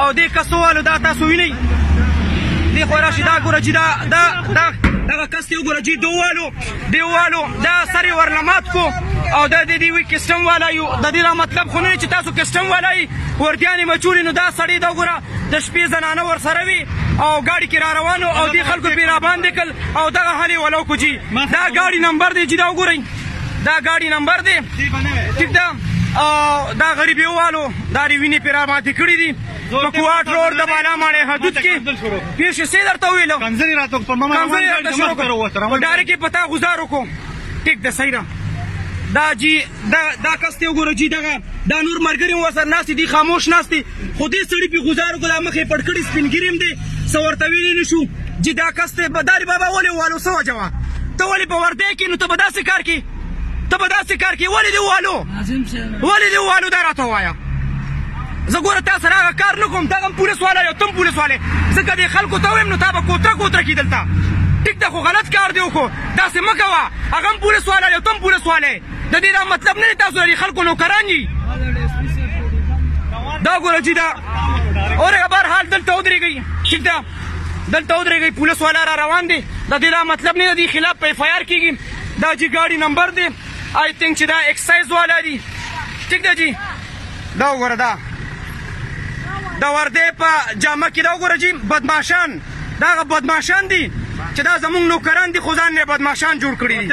او دې کسو والو دا تاسو وینئ دې خو راشي دا ګوره چې دا دا دغه کس دی وګوره چې دووالو دیوالو دا سر یې ورلمات کو او دا د دې وی کسټم والا یو د دې دا مطلب خو نه چې تاسو کسټم والا یې وردیانې مچوري نو دا سړی دا وګوره د شپې زنانه ور سره وي او ګاډي کې را روانو او دې خلکو پې را باندې کړل او دغه حال یې ولو کو جي دا ګاډي نمبر دی چې دا وګورئ دا ګاډي نمبر دی ټیک ده او دا غریب یوالو دا ریوینې پیرا ماتې کړې دي په کوارټ روډ د بالا ماڼۍ حدود کې پیښې سې درته ویل کنځلې راته په ماما کنځلې راته شروع کړو ډارې کې پتا گزار وکړو ټیک ده صحیح ده دا جی دا دا کس ته وګوره جی دغه دا نور مرګري وسر ناس دي خاموش ناس دي خو دې سړي پې ګزار وکړو دا مخ یې پټ کړي سپین ګیریم دی څه ورته ویلی نه شو چې دا کس دی بداري بابا ولې والو څه وجه وه ته ولې په وردی کې نو ته به داسې کار کې ته به داسې کار کې ولې دې والو ولې دې والو دا راته وایه زه ګوره تا سره هغه کار نه کوم دغه هم پولیس والا یو ته هم پولیس والی ځکه دې خلکو ته ویم نو تا به کوتره کوتره کېدل ته ټیک ده خو غلط کار دی وکړو داسې مه کوه هغه هم پولیس والی یو ته هم پولیس والی د دې دا مطلب نه دی تاسو د خلکو نوکران یي دا ګوره چې دا اورېږه بهر حال دلته ودرېږئ ټیک ده دلته ودرېږئ پولیس والا را روان دی د دې دا مطلب نه دی خلاف په اف آی آر کېږي دا چې ګاډي نمبر دی آی تینک چې دا ایکسایز والا دي ټیک ده جی دا وګوره دا د وردې په جامه کې دا وګوره جی بدمعشان دا هغه بدمعشان دي چې دا زمونږ نوکران دي خو ځان نه بدمعشان جوړ کړي دي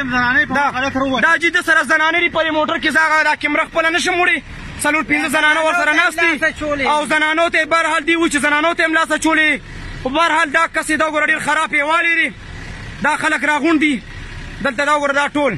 دا جی د سره زنانه لري په موټر کې زاغه دا کیمره خپل نشم وړي څلور پنځه زنانه ور سره ناشتي او زنانو ته بهر حال دی و چې زنانو ته ملاسه چولي په بهر حال دا کسې دا وګوره ډېر خراب یې والي دي دا خلک راغونډي دلته دا وګوره دا ټول